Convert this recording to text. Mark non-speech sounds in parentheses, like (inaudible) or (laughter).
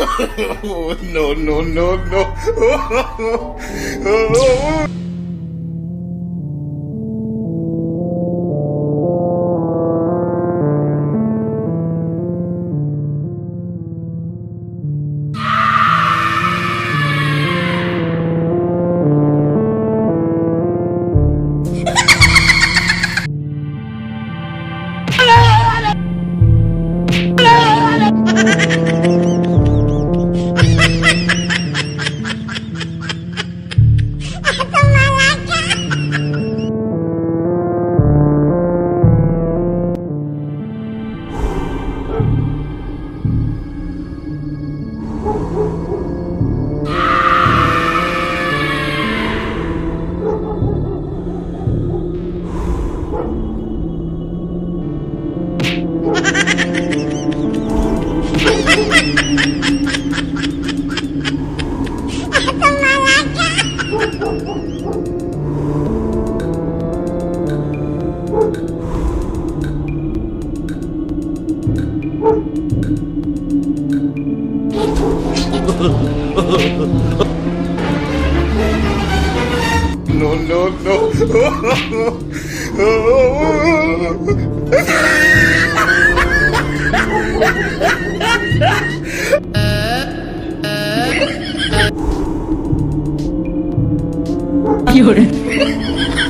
(laughs) no, no, no, no. (laughs) no, no, no. 有人。